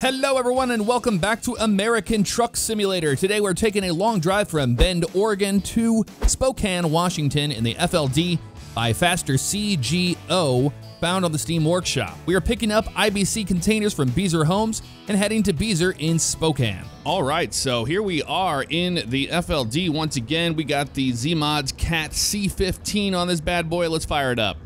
Hello, everyone, and welcome back to American Truck Simulator. Today, we're taking a long drive from Bend, Oregon to Spokane, Washington in the FLD by Faster CGO, found on the Steam Workshop. We are picking up IBC containers from Beezer Homes and heading to Beezer in Spokane. All right, so here we are in the FLD once again. We got the ZMods Cat C15 on this bad boy. Let's fire it up.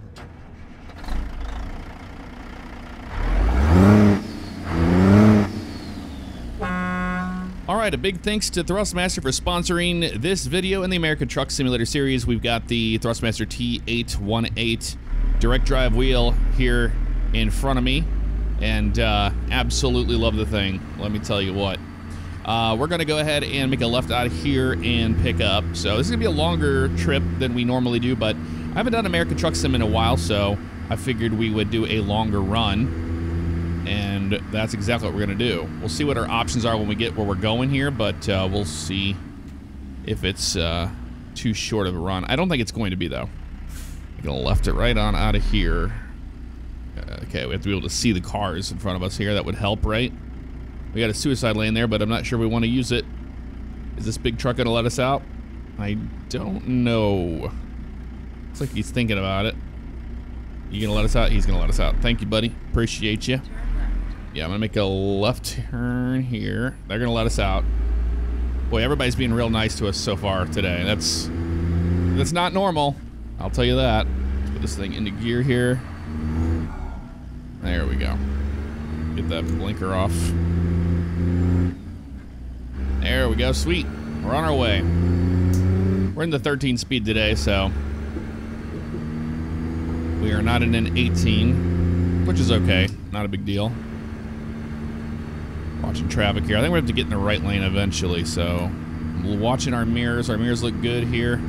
All right, a big thanks to Thrustmaster for sponsoring this video in the American Truck Simulator series. We've got the Thrustmaster T818 direct drive wheel here in front of me, and uh, absolutely love the thing. Let me tell you what. Uh, we're going to go ahead and make a left out of here and pick up. So this is going to be a longer trip than we normally do, but I haven't done American Truck Sim in a while, so I figured we would do a longer run and that's exactly what we're going to do. We'll see what our options are when we get where we're going here, but uh, we'll see if it's uh, too short of a run. I don't think it's going to be, though. I'm going to left it right on out of here. Uh, okay, we have to be able to see the cars in front of us here. That would help, right? We got a suicide lane there, but I'm not sure we want to use it. Is this big truck going to let us out? I don't know. Looks like he's thinking about it. You gonna let us out? He's gonna let us out. Thank you, buddy. Appreciate you. Yeah, I'm gonna make a left turn here. They're gonna let us out. Boy, everybody's being real nice to us so far today. That's that's not normal. I'll tell you that. Let's put this thing into gear here. There we go. Get that blinker off. There we go. Sweet. We're on our way. We're in the 13 speed today, so we are not in an 18, which is okay. Not a big deal. Watching traffic here. I think we have to get in the right lane eventually, so watching our mirrors. Our mirrors look good here. And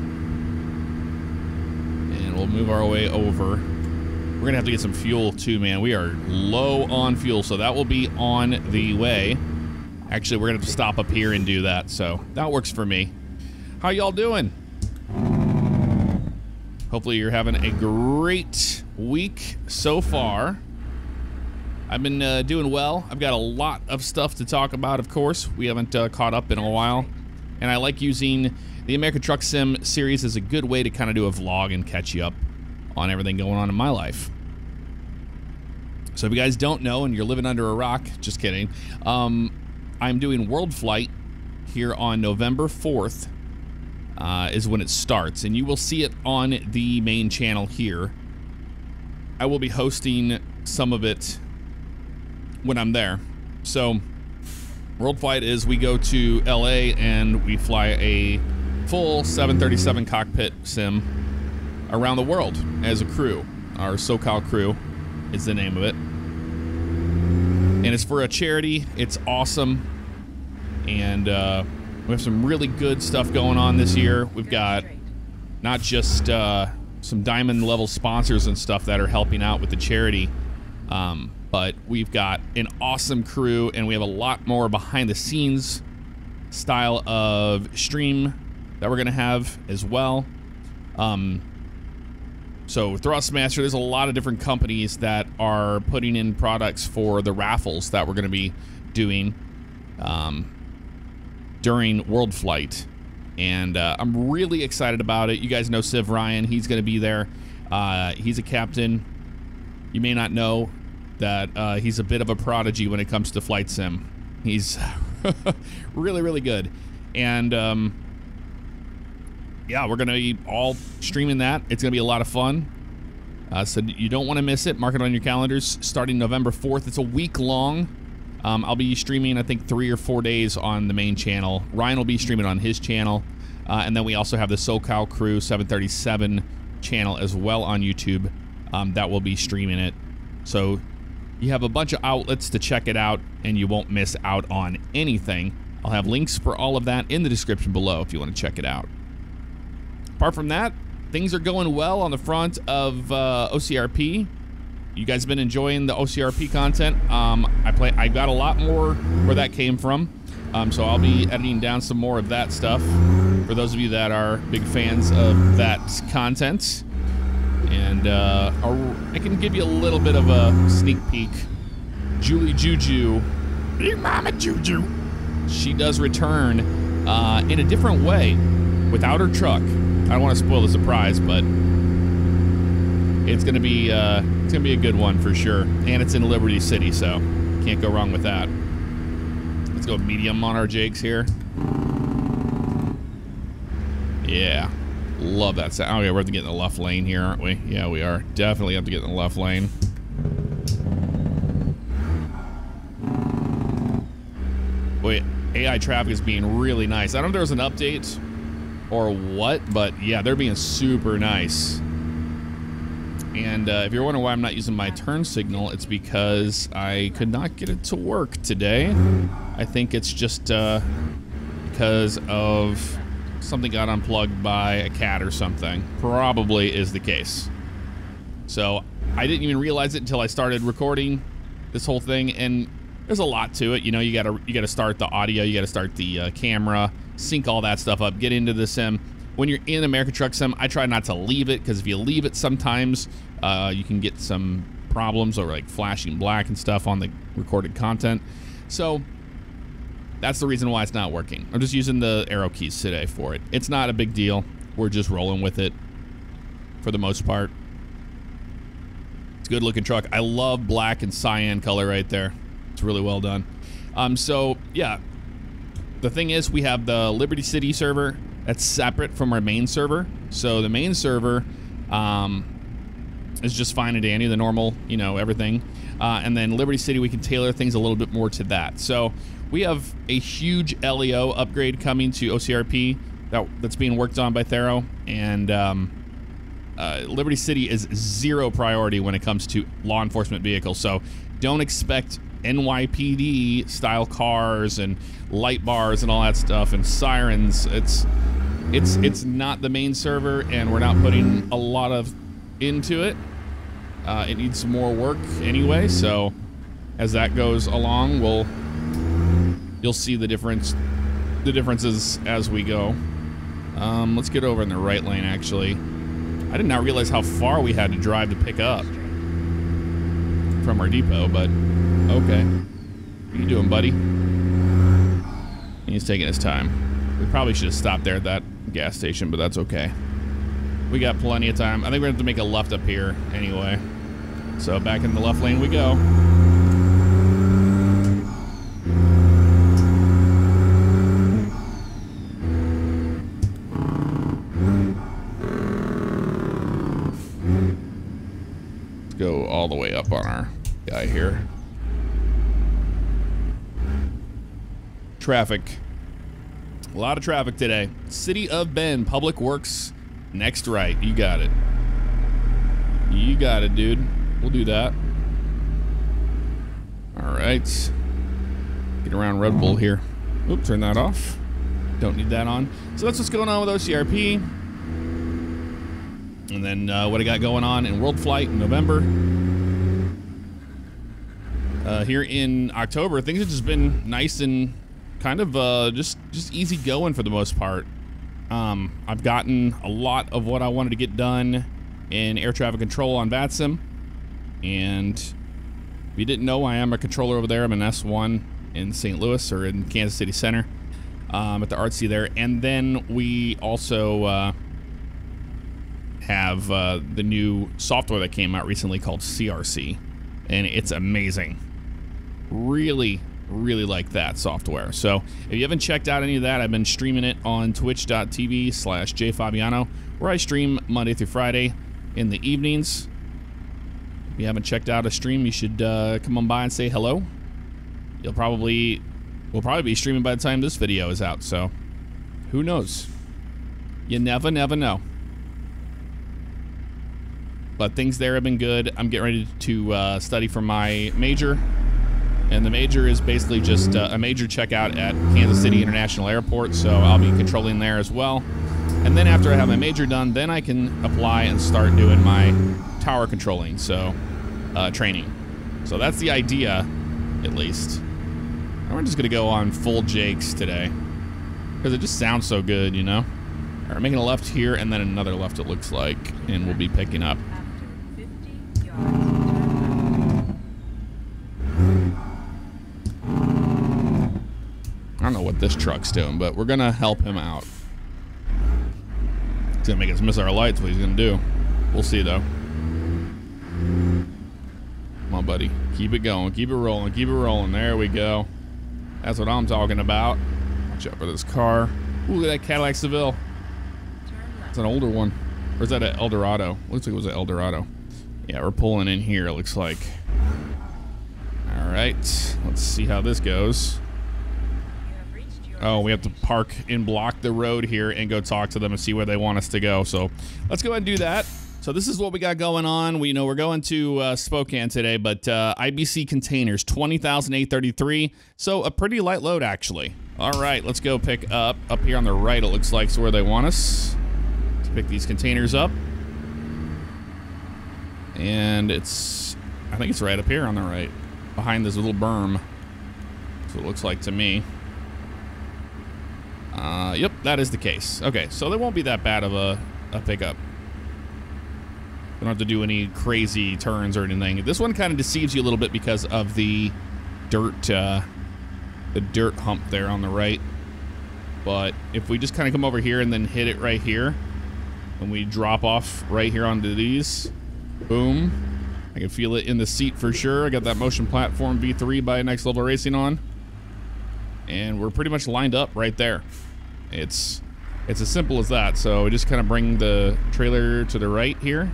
we'll move our way over. We're going to have to get some fuel too, man. We are low on fuel, so that will be on the way. Actually, we're going to stop up here and do that, so that works for me. How y'all doing? Hopefully you're having a great week so far. I've been uh, doing well. I've got a lot of stuff to talk about, of course. We haven't uh, caught up in a while. And I like using the American Truck Sim series as a good way to kind of do a vlog and catch you up on everything going on in my life. So if you guys don't know and you're living under a rock, just kidding, um, I'm doing World Flight here on November 4th uh, is when it starts, and you will see it on the main channel here. I will be hosting some of it when I'm there. So, World Flight is we go to LA and we fly a full 737 cockpit sim around the world as a crew. Our SoCal crew is the name of it. And it's for a charity. It's awesome. And, uh, we have some really good stuff going on this year. We've got not just uh, some diamond level sponsors and stuff that are helping out with the charity, um, but we've got an awesome crew and we have a lot more behind the scenes style of stream that we're going to have as well. Um, so Thrustmaster, there's a lot of different companies that are putting in products for the raffles that we're going to be doing. Um, during World Flight. And uh, I'm really excited about it. You guys know Civ Ryan. He's going to be there. Uh, he's a captain. You may not know that uh, he's a bit of a prodigy when it comes to flight sim. He's really, really good. And um, yeah, we're going to be all streaming that. It's going to be a lot of fun. Uh, so you don't want to miss it. Mark it on your calendars starting November 4th. It's a week long. Um, I'll be streaming, I think, three or four days on the main channel. Ryan will be streaming on his channel. Uh, and then we also have the SoCal Crew 737 channel as well on YouTube um, that will be streaming it. So you have a bunch of outlets to check it out, and you won't miss out on anything. I'll have links for all of that in the description below if you want to check it out. Apart from that, things are going well on the front of uh, OCRP you guys have been enjoying the OCRP content. Um, I play. I got a lot more where that came from. Um, so I'll be editing down some more of that stuff for those of you that are big fans of that content. And uh, I can give you a little bit of a sneak peek. Julie Juju Big Mama Juju. She does return uh, in a different way without her truck. I don't want to spoil the surprise, but it's gonna be uh, it's gonna be a good one for sure. And it's in Liberty City, so can't go wrong with that. Let's go medium on our Jakes here. Yeah. Love that sound. Oh, yeah, we're have to get in the left lane here, aren't we? Yeah, we are. Definitely have to get in the left lane. Wait, AI traffic is being really nice. I don't know if there's an update or what, but yeah, they're being super nice. And uh, if you're wondering why I'm not using my turn signal, it's because I could not get it to work today. I think it's just uh, because of something got unplugged by a cat or something. Probably is the case. So I didn't even realize it until I started recording this whole thing, and there's a lot to it. You know, you gotta you gotta start the audio, you gotta start the uh, camera, sync all that stuff up, get into the sim. When you're in American Truck Sim, I try not to leave it because if you leave it, sometimes uh, you can get some problems or like flashing black and stuff on the recorded content. So that's the reason why it's not working. I'm just using the arrow keys today for it. It's not a big deal. We're just rolling with it for the most part. It's a good looking truck. I love black and cyan color right there. It's really well done. Um, so yeah, the thing is we have the Liberty City server that's separate from our main server. So the main server um, is just fine and dandy, the normal, you know, everything. Uh, and then Liberty City, we can tailor things a little bit more to that. So we have a huge LEO upgrade coming to OCRP that, that's being worked on by Thero, and um, uh, Liberty City is zero priority when it comes to law enforcement vehicles. So don't expect NYPD style cars and light bars and all that stuff and sirens. It's it's it's not the main server, and we're not putting a lot of into it. Uh, it needs some more work anyway. So as that goes along, we'll you'll see the difference, the differences as we go. Um, let's get over in the right lane. Actually, I did not realize how far we had to drive to pick up from our depot, but okay. What are you doing, buddy? He's taking his time. We probably should have stopped there at that gas station, but that's okay. We got plenty of time. I think we're going to have to make a left up here anyway. So back in the left lane we go. Let's go all the way up on our guy here. Traffic. A lot of traffic today. City of Bend, Public Works, next right. You got it. You got it, dude. We'll do that. All right. Get around Red Bull here. Oop, turn that off. Don't need that on. So that's what's going on with OCRP. And then uh, what I got going on in World Flight in November. Uh, here in October, things have just been nice and kind of uh, just just easy going for the most part. Um, I've gotten a lot of what I wanted to get done in air traffic control on VATSIM. And if you didn't know, I am a controller over there. I'm an S1 in St. Louis or in Kansas City Center um, at the RTC there. And then we also uh, have uh, the new software that came out recently called CRC. And it's amazing. Really, really like that software. So if you haven't checked out any of that, I've been streaming it on twitch.tv slash jfavignano, where I stream Monday through Friday in the evenings. If you haven't checked out a stream, you should uh, come on by and say hello. You'll probably, we'll probably be streaming by the time this video is out, so who knows? You never, never know. But things there have been good. I'm getting ready to uh, study for my major and the major is basically just uh, a major checkout at Kansas City International Airport, so I'll be controlling there as well. And then after I have my major done, then I can apply and start doing my tower controlling, so uh, training. So that's the idea, at least. I'm just gonna go on full Jakes today because it just sounds so good, you know. All right, making a left here and then another left. It looks like, and we'll be picking up. I don't know what this truck's doing, but we're gonna help him out. He's gonna make us miss our lights. What he's gonna do? We'll see though. Come on, buddy. Keep it going. Keep it rolling. Keep it rolling. There we go. That's what I'm talking about. Watch out for this car. Ooh, look at that Cadillac Seville. It's an older one. Or is that an Eldorado? Looks like it was an Eldorado. Yeah, we're pulling in here, it looks like. All right. Let's see how this goes. Oh, we have to park and block the road here and go talk to them and see where they want us to go. So let's go ahead and do that. So this is what we got going on. We you know we're going to uh, Spokane today, but uh, IBC containers, 20,833. So a pretty light load, actually. All right, let's go pick up. Up here on the right, it looks like is where they want us. Let's pick these containers up. And it's, I think it's right up here on the right, behind this little berm. That's what it looks like to me. Uh, yep, that is the case. Okay, so there won't be that bad of a, a pickup. We don't have to do any crazy turns or anything. This one kind of deceives you a little bit because of the dirt, uh, the dirt hump there on the right. But if we just kind of come over here and then hit it right here, and we drop off right here onto these, boom. I can feel it in the seat for sure. I got that motion platform V3 by Next Level Racing on. And we're pretty much lined up right there. It's it's as simple as that. So we just kind of bring the trailer to the right here.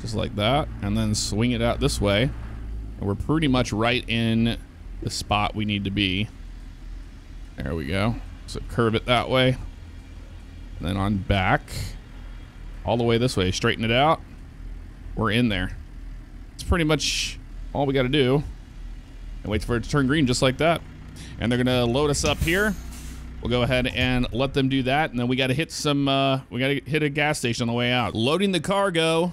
Just like that. And then swing it out this way. And we're pretty much right in the spot we need to be. There we go. So curve it that way. And then on back. All the way this way. Straighten it out. We're in there. It's pretty much all we got to do. And wait for it to turn green just like that. And they're to load us up here. We'll go ahead and let them do that. And then we got to hit some, uh, we got to hit a gas station on the way out. Loading the cargo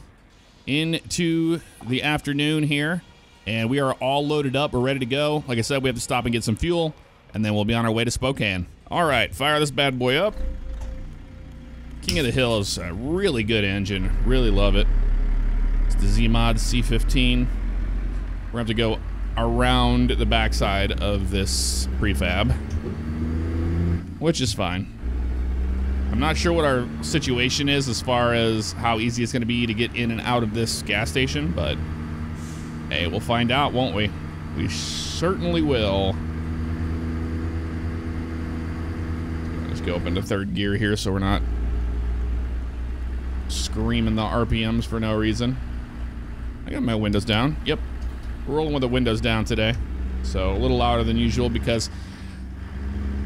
into the afternoon here. And we are all loaded up. We're ready to go. Like I said, we have to stop and get some fuel. And then we'll be on our way to Spokane. All right, fire this bad boy up. King of the Hill is a really good engine. Really love it. It's the Z-Mod C15. We're to have to go around the backside of this prefab, which is fine. I'm not sure what our situation is as far as how easy it's going to be to get in and out of this gas station, but hey, we'll find out, won't we? We certainly will. Let's go up into third gear here so we're not screaming the RPMs for no reason. I got my windows down. Yep, rolling with the windows down today. So a little louder than usual because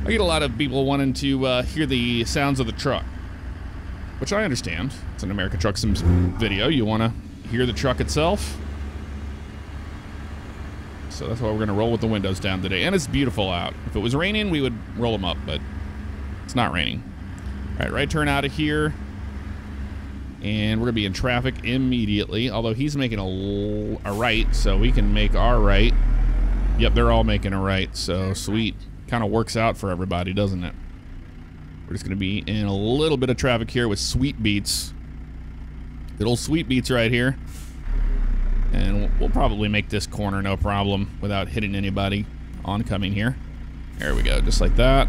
I get a lot of people wanting to uh, hear the sounds of the truck, which I understand. It's an American Truck Sims video. You want to hear the truck itself. So that's why we're going to roll with the windows down today. And it's beautiful out. If it was raining, we would roll them up, but it's not raining. All right, right turn out of here. And we're going to be in traffic immediately. Although he's making a, a right, so we can make our right. Yep, they're all making a right, so sweet. Kind of works out for everybody, doesn't it? We're just going to be in a little bit of traffic here with Sweet Beats. Good old Sweet Beats right here. And we'll, we'll probably make this corner no problem without hitting anybody oncoming here. There we go, just like that.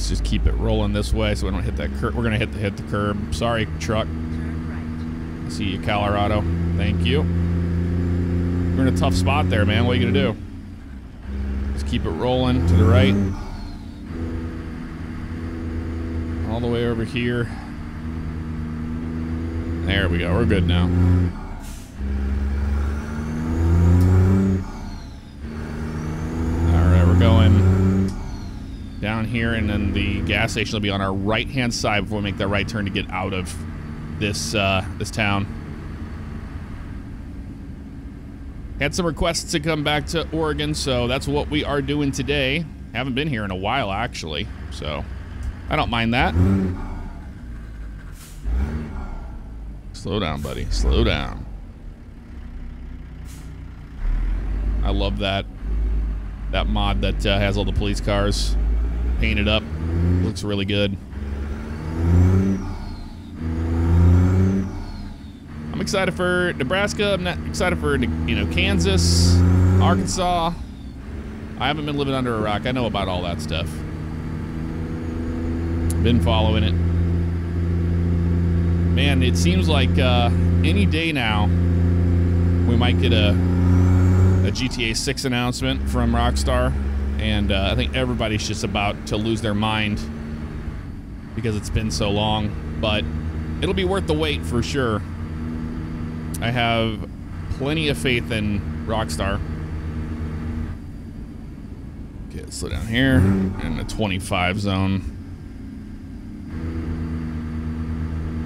Let's just keep it rolling this way so we don't hit that curb. We're going to hit the, hit the curb. Sorry, truck. See you, Colorado. Thank you. We're in a tough spot there, man. What are you going to do? Just keep it rolling to the right. All the way over here. There we go. We're good now. All right, we're going down here, and then the gas station will be on our right-hand side before we make that right turn to get out of this uh, this town. Had some requests to come back to Oregon, so that's what we are doing today. Haven't been here in a while, actually, so I don't mind that. Slow down, buddy. Slow down. I love that that mod that uh, has all the police cars painted up. Looks really good. I'm excited for Nebraska. I'm not excited for you know Kansas. Arkansas. I haven't been living under a rock. I know about all that stuff. Been following it. Man, it seems like uh, any day now we might get a, a GTA 6 announcement from Rockstar. And uh, I think everybody's just about to lose their mind because it's been so long. But it'll be worth the wait for sure. I have plenty of faith in Rockstar. Okay, slow down here in the 25 zone.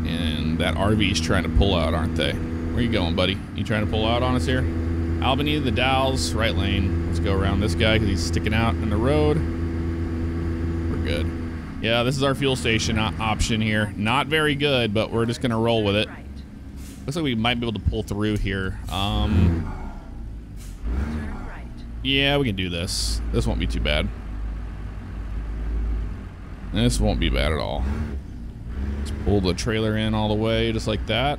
And that RV's trying to pull out, aren't they? Where you going, buddy? You trying to pull out on us here? Albany, the Dalles, right lane. Let's go around this guy because he's sticking out in the road. We're good. Yeah, this is our fuel station option here. Not very good, but we're just going to roll with it. Looks like we might be able to pull through here. Um, yeah, we can do this. This won't be too bad. This won't be bad at all. Let's pull the trailer in all the way, just like that.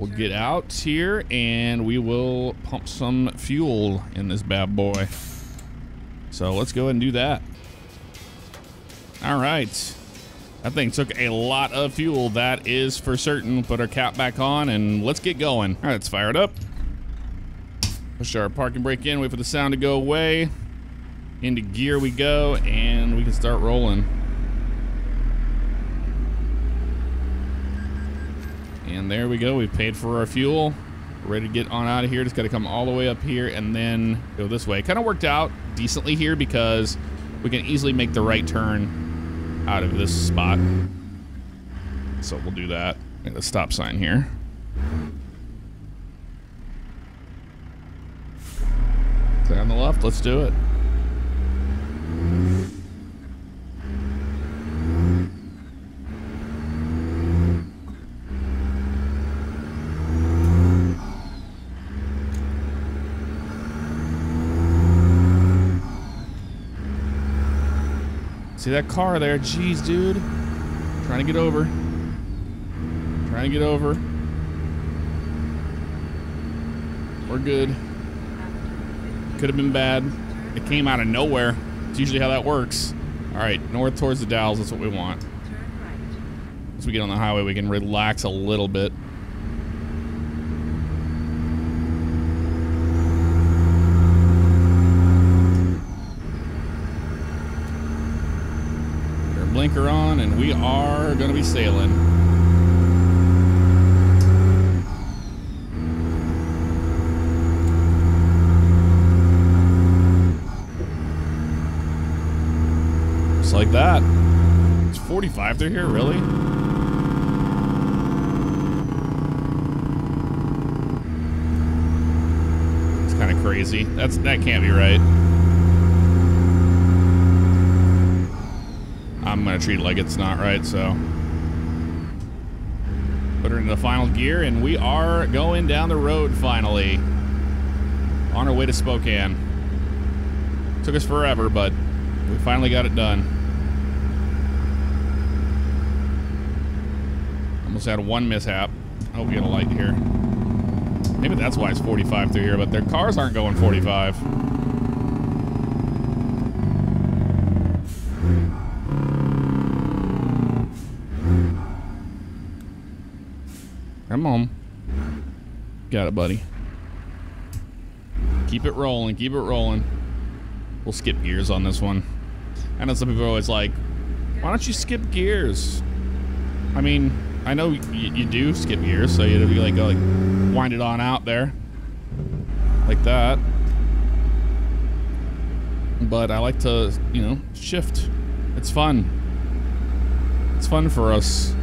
We'll get out here, and we will pump some fuel in this bad boy. So let's go ahead and do that. All right. That thing took a lot of fuel, that is for certain. Put our cap back on and let's get going. All right, let's fire it up. Push our parking brake in, wait for the sound to go away. Into gear we go, and we can start rolling. And there we go, We've paid for our fuel. We're ready to get on out of here. Just got to come all the way up here and then go this way. Kind of worked out decently here because we can easily make the right turn out of this spot. So we'll do that at the stop sign here. On the left, let's do it. See that car there? Jeez, dude. Trying to get over. Trying to get over. We're good. Could have been bad. It came out of nowhere. It's usually how that works. All right, north towards the Dalles. That's what we want. As we get on the highway, we can relax a little bit. Blinker on, and we are going to be sailing. Just like that. It's 45 through here, really? It's kind of crazy. That's That can't be right. I'm going to treat it like it's not right, so. Put her into the final gear, and we are going down the road finally. On our way to Spokane. Took us forever, but we finally got it done. Almost had one mishap. I hope we get a light here. Maybe that's why it's 45 through here, but their cars aren't going 45. Come on. Got buddy. Keep it rolling. Keep it rolling. We'll skip gears on this one. I know some people are always like, why don't you skip gears? I mean, I know you do skip gears, so you'd be like, go like, wind it on out there. Like that. But I like to, you know, shift. It's fun. It's fun for us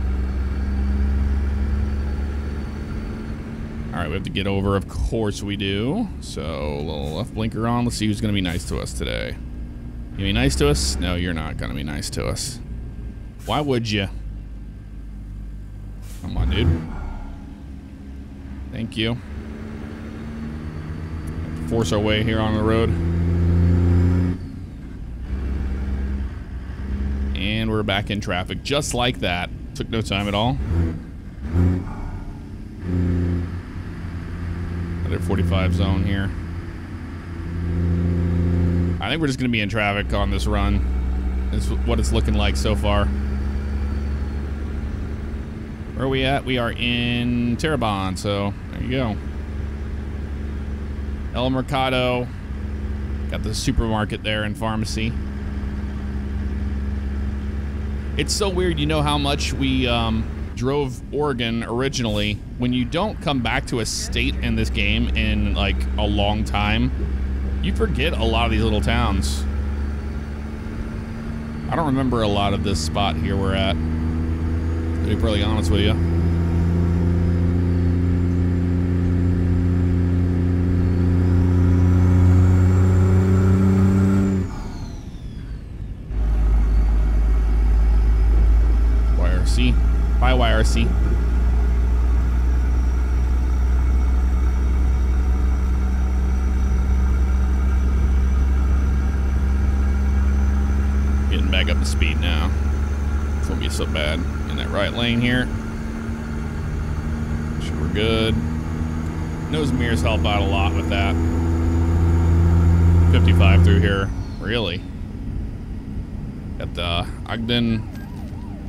All right, we have to get over. Of course we do. So, little left blinker on. Let's see who's going to be nice to us today. You be nice to us? No, you're not going to be nice to us. Why would you? Come on, dude. Thank you. force our way here on the road. And we're back in traffic just like that. Took no time at all. 45 zone here. I think we're just going to be in traffic on this run. It's what it's looking like so far. Where are we at? We are in Terrebonne, so there you go. El Mercado. Got the supermarket there and pharmacy. It's so weird, you know how much we um, drove Oregon originally. When you don't come back to a state in this game in like a long time, you forget a lot of these little towns. I don't remember a lot of this spot here we're at. To be really honest with you. YRC. Bye, YRC. Getting back up to speed now. It won't be so bad. In that right lane here. Sure we're good. Nose mirrors help out a lot with that. 55 through here. Really? Got the Ogden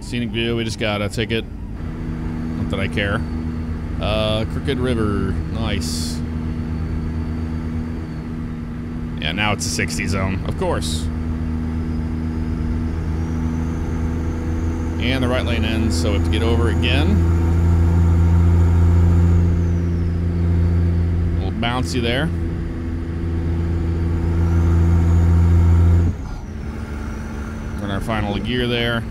Scenic View. We just got a ticket. Not that I care. Uh, Crooked River. Nice. Yeah, now it's a 60 zone. Of course. And the right lane ends, so we have to get over again. A little bouncy there. Final gear there.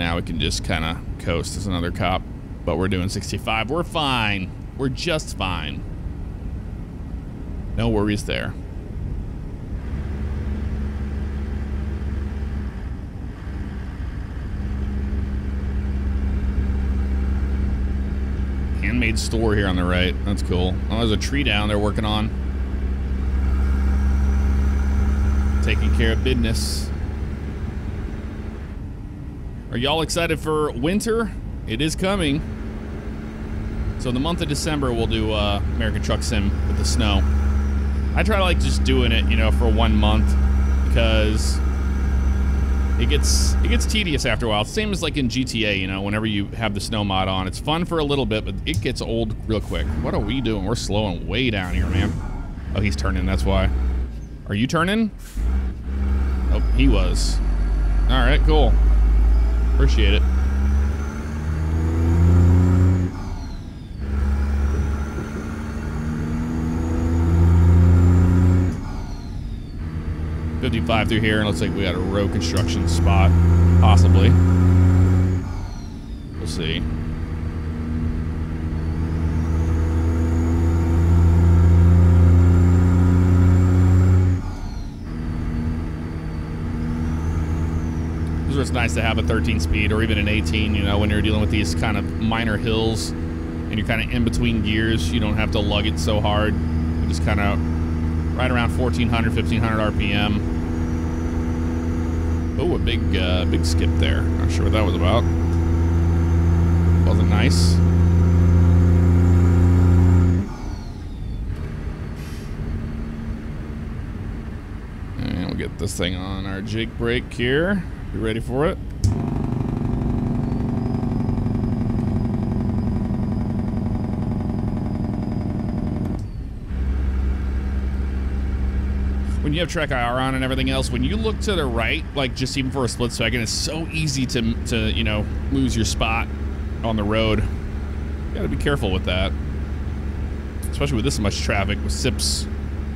Now we can just kind of coast as another cop. But we're doing 65. We're fine. We're just fine. No worries there. handmade store here on the right. That's cool. Oh, there's a tree down they're working on. Taking care of business. Are y'all excited for winter? It is coming. So in the month of December, we'll do uh, American Truck Sim with the snow. I try to like just doing it, you know, for one month because it gets it gets tedious after a while. Same as like in GTA, you know, whenever you have the snow mod on, it's fun for a little bit, but it gets old real quick. What are we doing? We're slowing way down here, man. Oh, he's turning. That's why. Are you turning? Oh, he was. All right, cool. Appreciate it. Fifty-five through here, and looks like we got a road construction spot, possibly. We'll see. It's nice to have a 13 speed or even an 18, you know, when you're dealing with these kind of minor hills and you're kind of in between gears. You don't have to lug it so hard. You just kind of right around 1400, 1500 RPM. Oh, a big, uh, big skip there. Not sure what that was about. Wasn't nice. And we'll get this thing on our Jake brake here. You ready for it? when you have TrackIR on and everything else, when you look to the right, like just even for a split second, it's so easy to, to you know, lose your spot on the road. You gotta be careful with that. Especially with this much traffic with SIPS,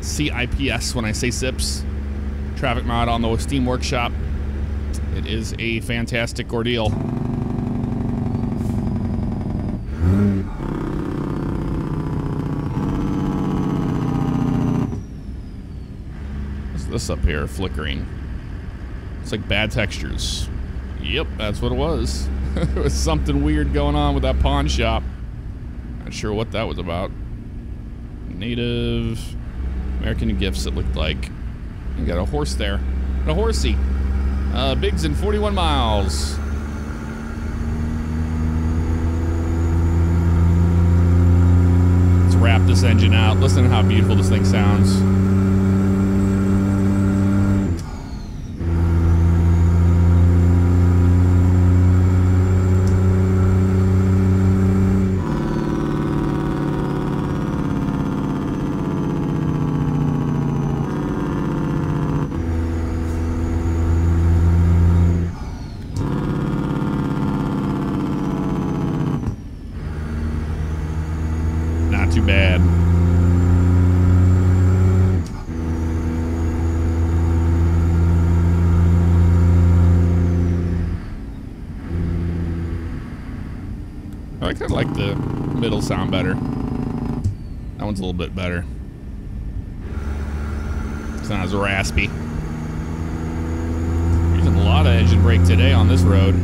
C-I-P-S when I say SIPS. Traffic mod on the Steam Workshop. It is a fantastic ordeal. What's this up here flickering? It's like bad textures. Yep, that's what it was. there was something weird going on with that pawn shop. Not sure what that was about. Native American gifts, it looked like. You got a horse there. And a horsey. Uh, Biggs in 41 miles. Let's wrap this engine out. Listen to how beautiful this thing sounds. I kind of like the middle sound better. That one's a little bit better. As raspy. Using a lot of engine brake today on this road.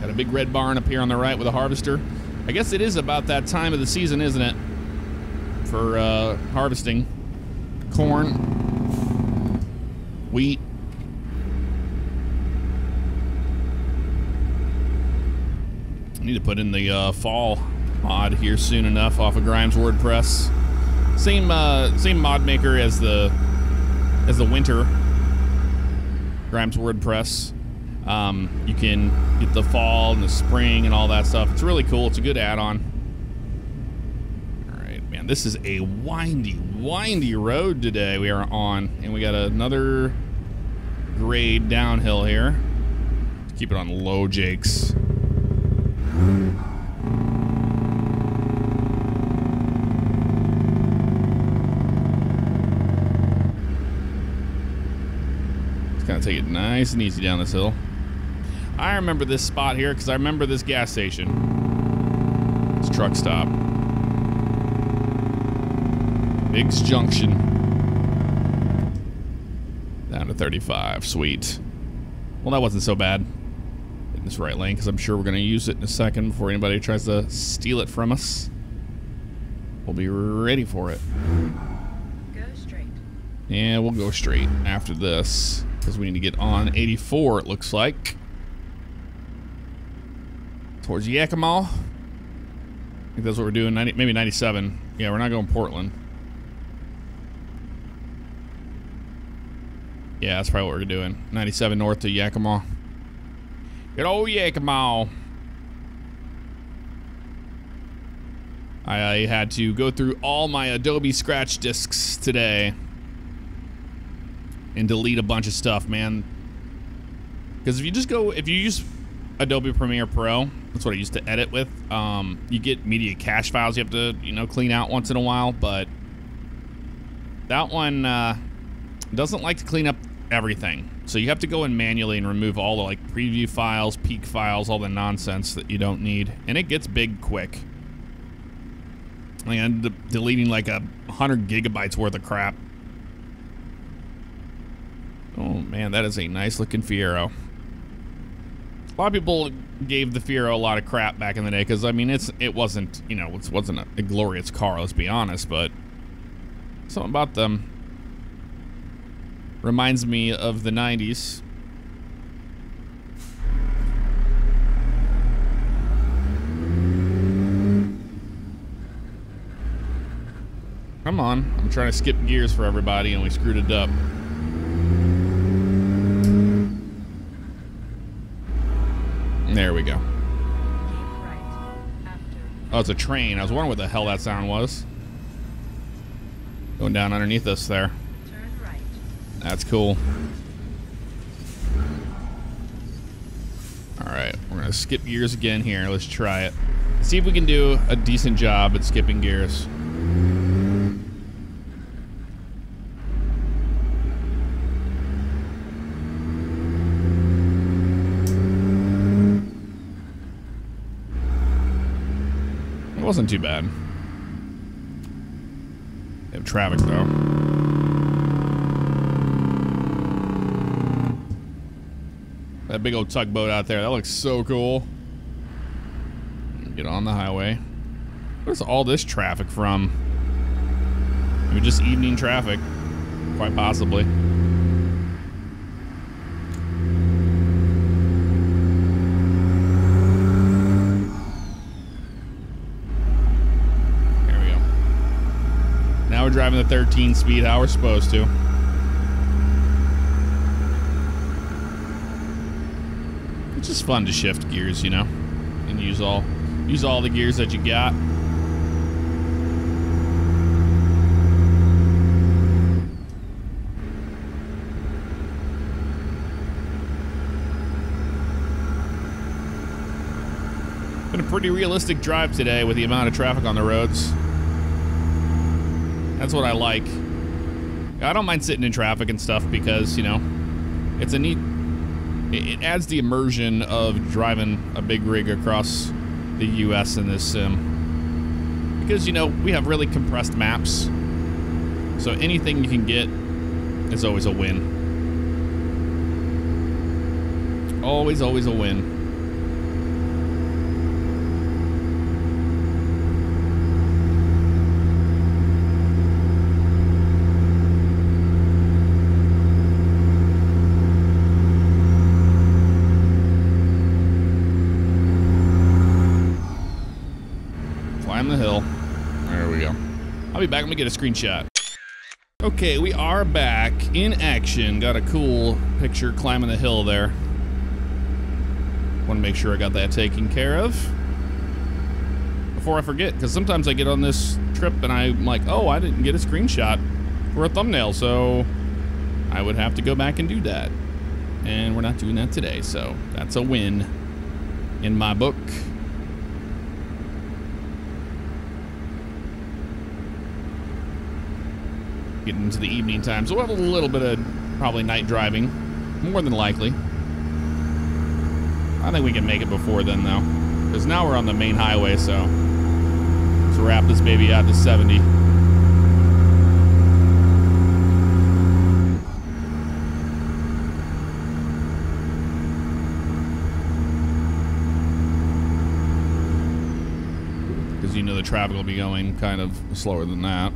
Got a big red barn up here on the right with a harvester. I guess it is about that time of the season, isn't it? For uh, harvesting corn, wheat. I need to put in the uh, fall mod here soon enough off of Grimes WordPress. Same uh, same mod maker as the as the winter Grimes WordPress. Um, you can get the fall and the spring and all that stuff. It's really cool. It's a good add-on. All right, man. This is a windy, windy road today we are on, and we got another grade downhill here. Keep it on low, Jakes. Take it nice and easy down this hill. I remember this spot here because I remember this gas station. This truck stop. Biggs Junction. Down to 35. Sweet. Well, that wasn't so bad. In this right lane because I'm sure we're going to use it in a second before anybody tries to steal it from us. We'll be ready for it. Go straight. Yeah, we'll go straight after this because we need to get on 84, it looks like. Towards Yakima. I think that's what we're doing. 90, maybe 97. Yeah, we're not going Portland. Yeah, that's probably what we're doing. 97 north to Yakima. Good old Yakima. I had to go through all my Adobe Scratch discs today and delete a bunch of stuff, man. Because if you just go, if you use Adobe Premiere Pro, that's what I used to edit with. Um, you get media cache files you have to, you know, clean out once in a while, but that one uh, doesn't like to clean up everything. So you have to go in manually and remove all the like preview files, peak files, all the nonsense that you don't need, and it gets big quick. I ended up deleting like a hundred gigabytes worth of crap. Oh man, that is a nice looking Fiero. A lot of people gave the Fiero a lot of crap back in the day because I mean it's it wasn't you know it wasn't a, a glorious car let's be honest but something about them reminds me of the 90s. Come on, I'm trying to skip gears for everybody and we screwed it up. It's a train. I was wondering what the hell that sound was. Going down underneath us there. Right. That's cool. All right, we're gonna skip gears again here. Let's try it. See if we can do a decent job at skipping gears. It wasn't too bad. We have traffic though. That big old tugboat out there, that looks so cool. Get on the highway. Where's all this traffic from? Maybe just evening traffic. Quite possibly. There we go. Now we're driving the 13 speed how we're supposed to. It's just fun to shift gears, you know, and use all use all the gears that you got. Been a pretty realistic drive today with the amount of traffic on the roads. That's what I like. I don't mind sitting in traffic and stuff because, you know, it's a neat. It adds the immersion of driving a big rig across the U.S. in this sim. Because, you know, we have really compressed maps. So anything you can get is always a win. Always, always a win. Climb the hill. There we go. I'll be back. Let me get a screenshot. Okay, we are back in action. Got a cool picture climbing the hill there. Want to make sure I got that taken care of before I forget, because sometimes I get on this trip and I'm like, oh, I didn't get a screenshot for a thumbnail, so I would have to go back and do that. And we're not doing that today, so that's a win in my book. Getting into the evening time, so we'll have a little bit of probably night driving, more than likely. I think we can make it before then, though. Because now we're on the main highway, so let's wrap this baby out to 70. Because you know the traffic will be going kind of slower than that.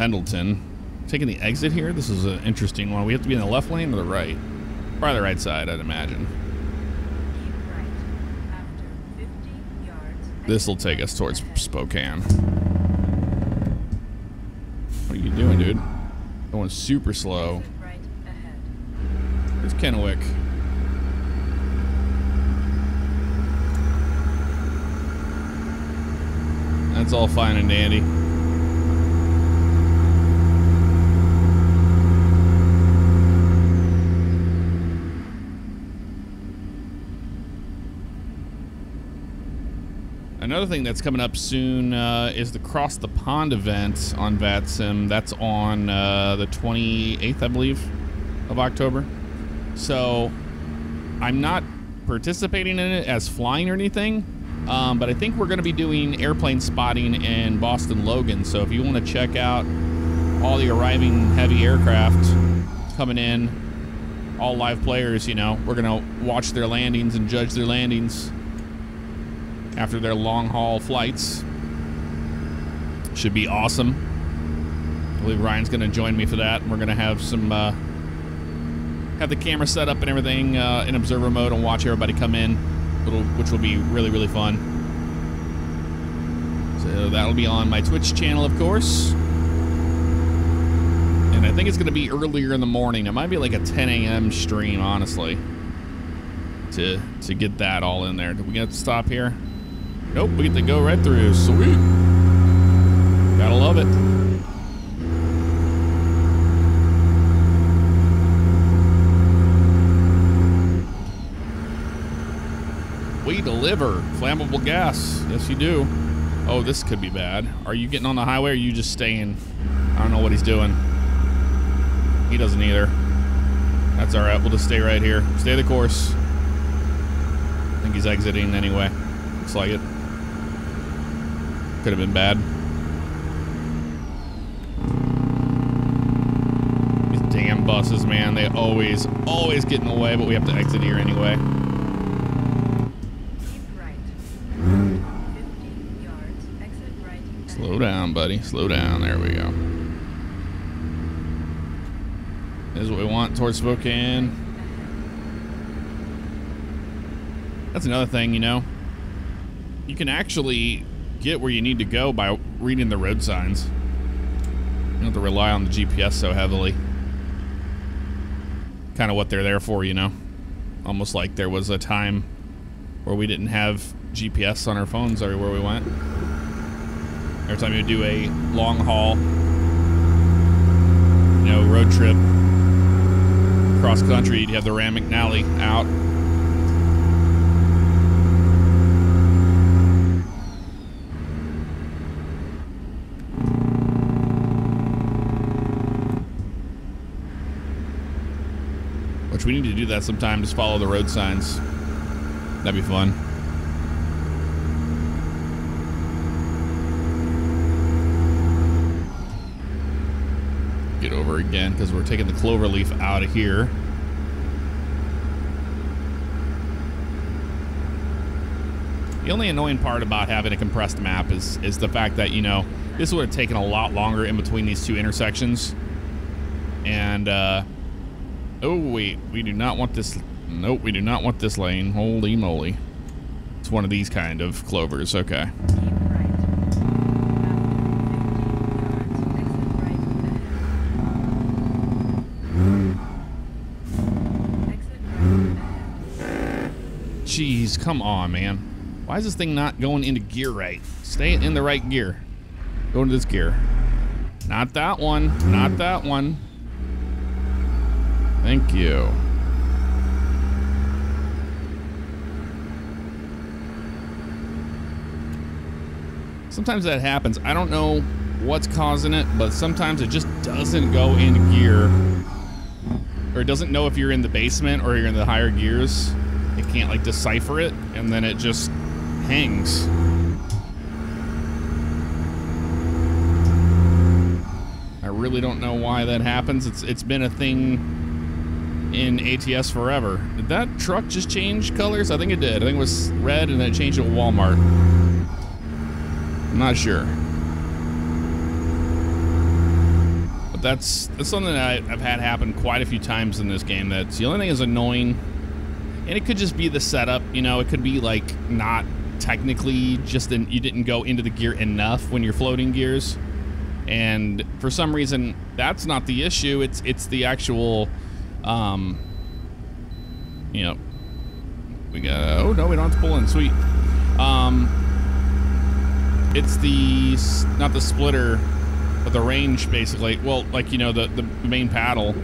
Pendleton. Taking the exit here. This is an interesting one. We have to be in the left lane or the right? Probably the right side, I'd imagine. Keep right. After 50 yards. This will take us towards Spokane. What are you doing, dude? Going super slow. It's Kennewick. That's all fine and dandy. Another thing that's coming up soon uh, is the Cross the Pond event on VATSIM. That's on uh, the 28th, I believe, of October. So I'm not participating in it as flying or anything, um, but I think we're going to be doing airplane spotting in Boston Logan. So if you want to check out all the arriving heavy aircraft coming in, all live players, you know, we're going to watch their landings and judge their landings after their long haul flights. Should be awesome. I believe Ryan's going to join me for that. We're going to have some uh, have the camera set up and everything uh, in observer mode and watch everybody come in, which will be really really fun. So that'll be on my Twitch channel, of course. And I think it's going to be earlier in the morning. It might be like a 10 a.m. stream, honestly, to to get that all in there. Do we get to stop here? Nope, we get to go right through. Sweet. Gotta love it. We deliver flammable gas. Yes, you do. Oh, this could be bad. Are you getting on the highway or are you just staying? I don't know what he's doing. He doesn't either. That's all right. We'll just stay right here. Stay the course. I think he's exiting anyway. Looks like it. Could have been bad. These damn buses, man. They always, always get in the way, but we have to exit here anyway. Keep right. 50 yards. Exit right. Slow down, buddy. Slow down. There we go. This is what we want towards Spokane. That's another thing, you know. You can actually get where you need to go by reading the road signs. You don't have to rely on the GPS so heavily. Kind of what they're there for, you know. Almost like there was a time where we didn't have GPS on our phones everywhere we went. Every time you do a long haul, you know, road trip cross country, you'd have the Rand McNally out. We need to do that sometime, just follow the road signs. That'd be fun. Get over again because we're taking the clover leaf out of here. The only annoying part about having a compressed map is is the fact that, you know, this would have taken a lot longer in between these two intersections. And, uh, oh, wait, we do not want this. Nope, we do not want this lane. Holy moly. It's one of these kind of clovers. Okay. Keep right. After 50 yards, exit right. Exit right ahead. Jeez, come on, man. Why is this thing not going into gear right? Stay in the right gear. Go into this gear. Not that one. Not that one. Thank you. Sometimes that happens. I don't know what's causing it, but sometimes it just doesn't go in gear. Or it doesn't know if you're in the basement or you're in the higher gears. It can't like decipher it, and then it just hangs. I really don't know why that happens. It's it's been a thing in ATS forever. Did that truck just change colors? I think it did. I think it was red and then it changed to Walmart. I'm not sure. But that's that's something that I've had happen quite a few times in this game. That's the only thing is annoying, and it could just be the setup. You know, it could be like not technically just in, you didn't go into the gear enough when you're floating gears, and for some reason that's not the issue. It's it's the actual, um, you know, we got. Oh no, we don't have to pull in. Sweet. Um, it's the not the splitter, but the range basically. Well, like you know the the main paddle.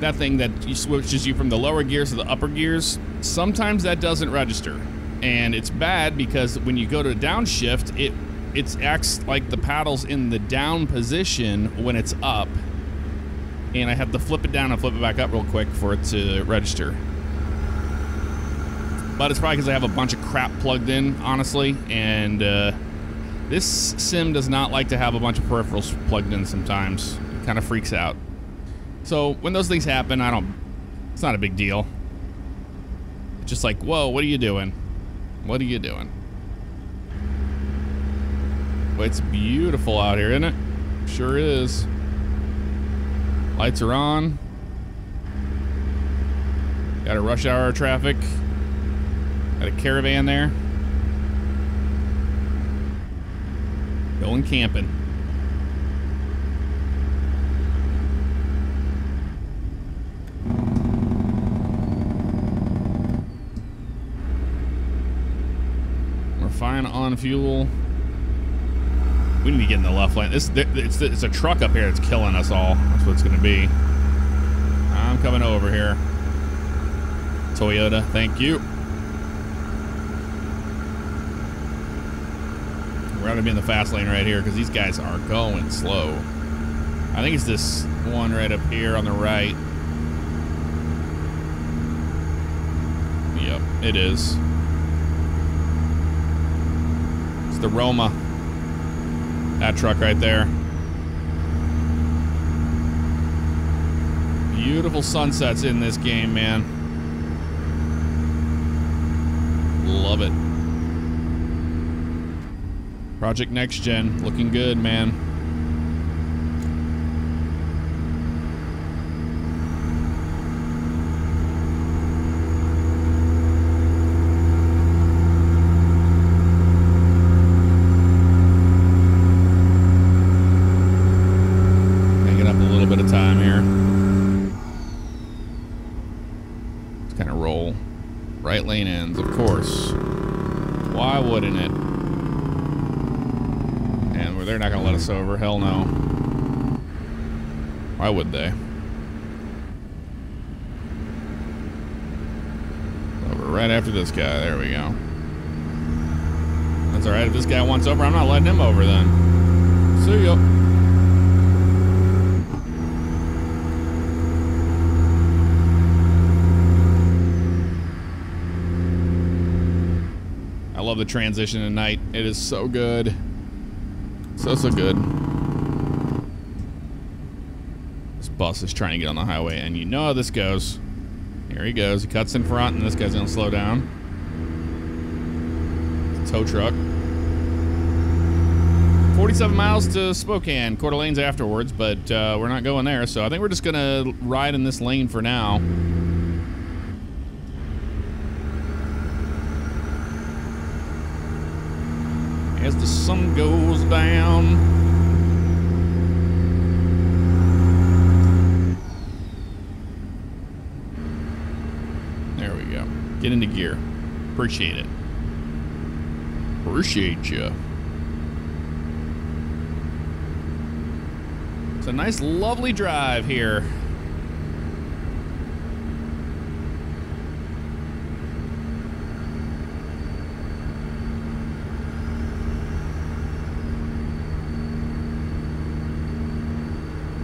That thing that switches you from the lower gears to the upper gears. Sometimes that doesn't register, and it's bad because when you go to downshift, it it acts like the paddle's in the down position when it's up, and I have to flip it down and flip it back up real quick for it to register but it's probably because I have a bunch of crap plugged in, honestly. And uh, this sim does not like to have a bunch of peripherals plugged in sometimes. It kind of freaks out. So when those things happen, I don't. It's not a big deal. It's just like, whoa, what are you doing? What are you doing? Well, it's beautiful out here, isn't it? Sure is. Lights are on. Got a rush hour traffic. Got a caravan there. Going camping. We're fine on fuel. We need to get in the left lane. This it's, it's a truck up here that's killing us all. That's what it's going to be. I'm coming over here. Toyota, thank you. We're gonna be in the fast lane right here because these guys are going slow. I think it's this one right up here on the right. Yep, it is. It's the Roma. That truck right there. Beautiful sunsets in this game, man. Love it. Project Next Gen, looking good, man. would they? Over right after this guy. There we go. That's all right. If this guy wants over, I'm not letting him over then. See ya. I love the transition at night. It is so good. So, so good. Bus is trying to get on the highway, and you know how this goes. Here he goes. He cuts in front, and this guy's going to slow down. Tow truck. 47 miles to Spokane. Quarter lanes afterwards, but uh, we're not going there, so I think we're just going to ride in this lane for now. As the sun goes down. There we go. Get into gear. Appreciate it. Appreciate you. It's a nice, lovely drive here.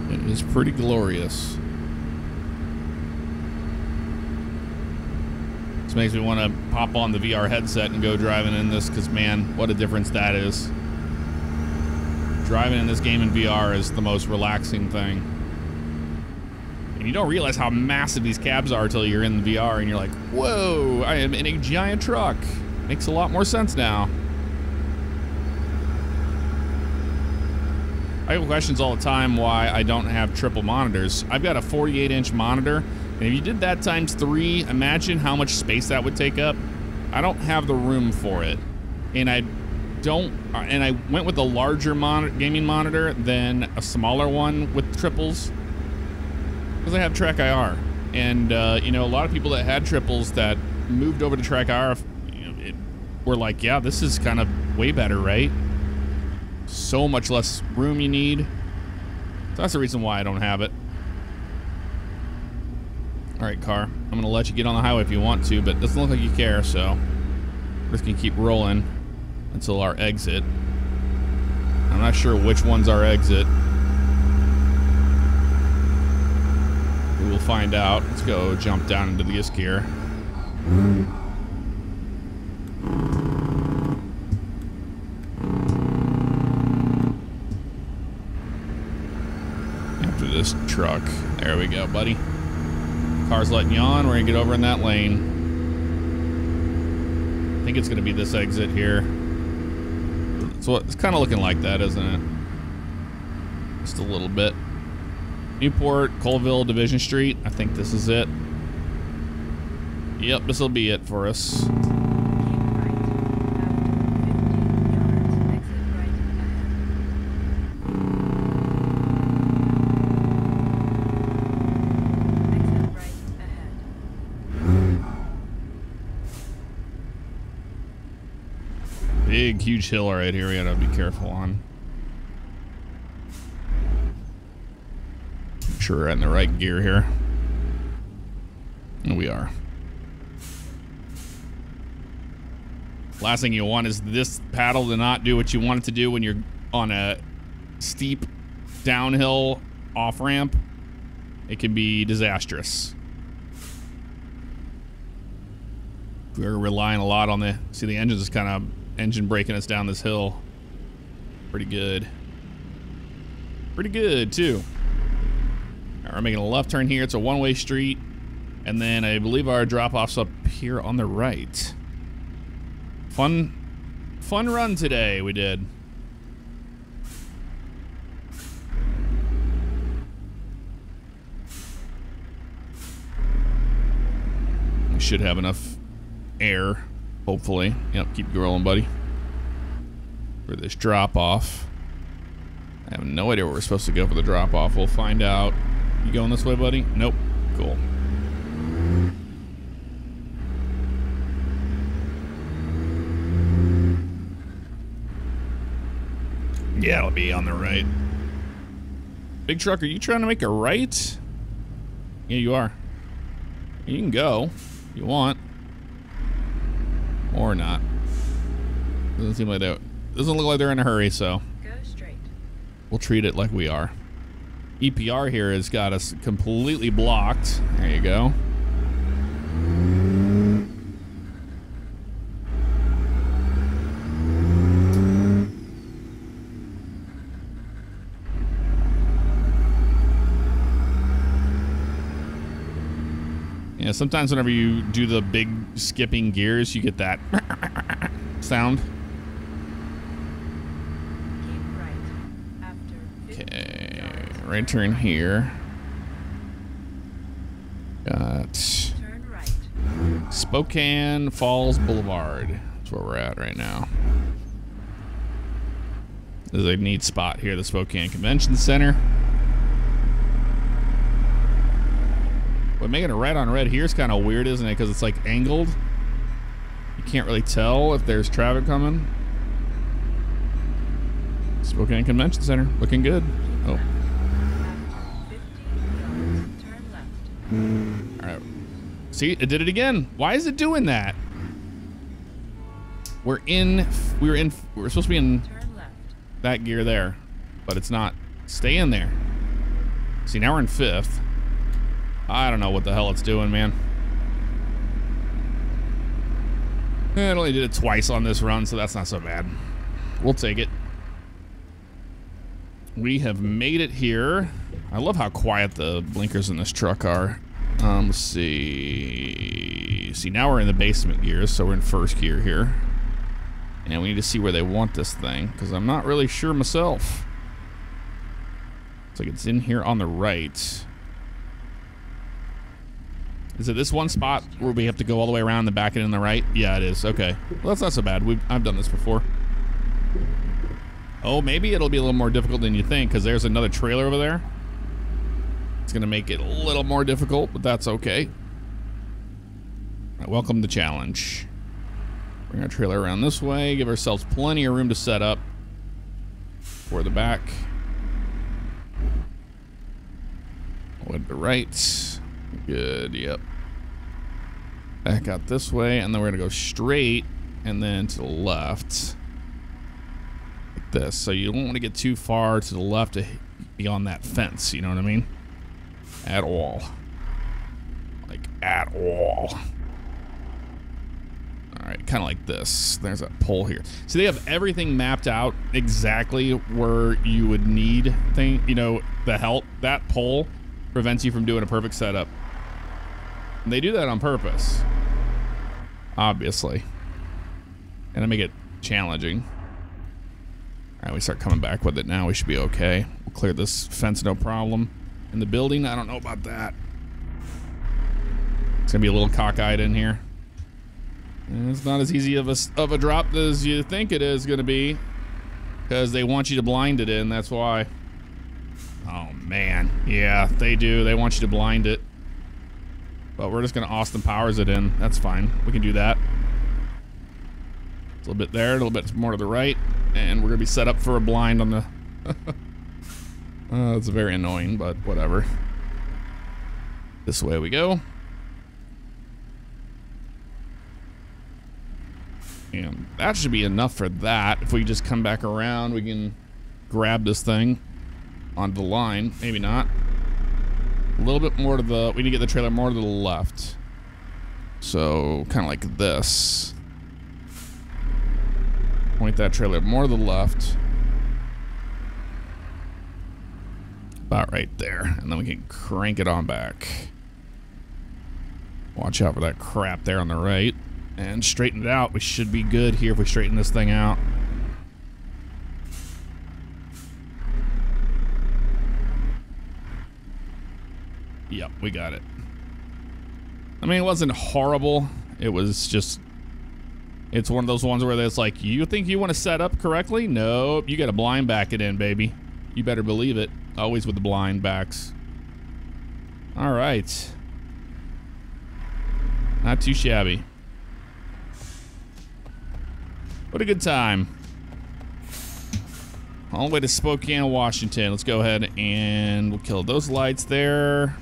It is pretty glorious. This makes me want to pop on the VR headset and go driving in this because, man, what a difference that is. Driving in this game in VR is the most relaxing thing. And you don't realize how massive these cabs are until you're in the VR and you're like, whoa, I am in a giant truck. Makes a lot more sense now. I get questions all the time why I don't have triple monitors. I've got a 48 inch monitor, and if you did that times three, imagine how much space that would take up. I don't have the room for it, and I don't. uh, And I went with a larger monitor, gaming monitor than a smaller one with triples, because I have TrackIR, and uh, you know a lot of people that had triples that moved over to TrackIR, you know, it, were like, yeah, this is kind of way better, right? so much less room you need. So that's the reason why I don't have it. All right, car. I'm going to let you get on the highway if you want to, but it doesn't look like you care, so we're just going to keep rolling until our exit. I'm not sure which one's our exit. We will find out. Let's go jump down into this gear. after this truck. There we go, buddy. Car's letting you on. We're gonna get over in that lane. I think it's gonna be this exit here. So it's kind of looking like that, isn't it? Just a little bit. Newport, Colville, Division Street. I think this is it. Yep, this will be it for us. Keep right. After 50 yards, exit right ahead. Exit right ahead. Big, huge hill right here. We gotta be careful on. Make sure we're in the right gear here. And we are. Last thing you want is this paddle to not do what you want it to do when you're on a steep downhill off ramp. It can be disastrous. We're relying a lot on the see the engines is kind of engine braking us down this hill. Pretty good. Pretty good too. Right, we're making a left turn here. It's a one-way street, and then I believe our drop-off's up here on the right. Fun, fun run today we did. We should have enough air, hopefully. Yep, keep rolling, buddy. For this drop off. I have no idea where we're supposed to go for the drop off. We'll find out. You going this way, buddy? Nope. Cool. Yeah, it'll be on the right. Big truck, are you trying to make a right? Yeah, you are. You can go if you want. Or not. Doesn't seem like they doesn't look like they're in a hurry, so Go straight. we'll treat it like we are. EPR here has got us completely blocked. There you go. Sometimes whenever you do the big skipping gears, you get that sound. Keep right. After 50 Okay, right turn here. Got. Spokane Falls Boulevard. That's where we're at right now. This is a neat spot here, the Spokane Convention Center. But making a red on red here is kind of weird, isn't it? Because it's like angled. You can't really tell if there's traffic coming. Spokane Convention Center, looking good. Oh, After 50 yards. Turn left. all right. See, it did it again. Why is it doing that? We're in. We were in. we are supposed to be in that gear there, but it's not. Stay in there. See, now we're in fifth. I don't know what the hell it's doing, man. Eh, It only did it twice on this run, so that's not so bad. We'll take it. We have made it here. I love how quiet the blinkers in this truck are. Um, let's see. See, now we're in the basement gears, so we're in first gear here. And we need to see where they want this thing, because I'm not really sure myself. It's like it's in here on the right. Is it this one spot where we have to go all the way around the back and in the right? Yeah, it is. Okay. Well, that's not so bad. We've, I've done this before. Oh, maybe it'll be a little more difficult than you think, because there's another trailer over there. It's going to make it a little more difficult, but that's okay. Right, welcome to challenge. Bring our trailer around this way. Give ourselves plenty of room to set up for the back. With the right. Good, yep. Back out this way, and then we're to go straight and then to the left. Like this. So you don't want to get too far to the left to beyond that fence, you know what I mean? At all. Like, at all. All right, kind of like this. There's a pole here. So they have everything mapped out exactly where you would need thing. You know, the help. That pole prevents you from doing a perfect setup. They do that on purpose, obviously, and to make it challenging. All right, we start coming back with it now. We should be okay. We'll clear this fence, no problem. In the building, I don't know about that. It's gonna be a little cockeyed in here. And it's not as easy of a, of a drop as you think it is to be. Because they want you to blind it in, that's why. Oh, man. Yeah, they do. They want you to blind it. But we're just going to Austin Powers it in. That's fine. We can do that. A little bit there, a little bit more to the right. And we're going to be set up for a blind on the... uh, it's very annoying, but whatever. This way we go. And that should be enough for that. If we just come back around, we can grab this thing onto the line. Maybe not. A little bit more to the... We need to get the trailer more to the left. So, kind of like this. Point that trailer more to the left. About right there. And then we can crank it on back. Watch out for that crap there on the right. And straighten it out. We should be good here if we straighten this thing out. Yep, we got it. I mean, it wasn't horrible. It was just... It's one of those ones where it's like, you think you want to set up correctly? Nope, you got to blind back it in, baby. You better believe it. Always with the blind backs. All right. Not too shabby. What a good time. All the way to Spokane, Washington. Let's go ahead and we'll kill those lights there.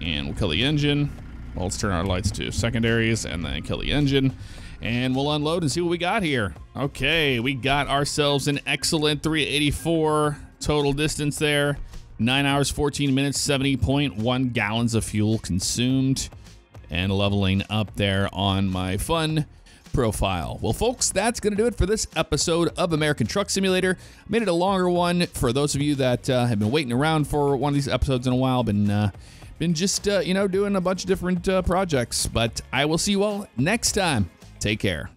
And we'll kill the engine. Well, let's turn our lights to secondaries and then kill the engine. and we'll unload and see what we got here. Okay, we got ourselves an excellent 384 total distance there. 9 hours, 14 minutes, 70.1 gallons of fuel consumed, and leveling up there on my fun profile. Well, folks, that's going to do it for this episode of American Truck Simulator. Made it a longer one for those of you that uh, have been waiting around for one of these episodes in a while. Been uh, been just uh, you know doing a bunch of different uh, projects, but I will see you all next time. Take care.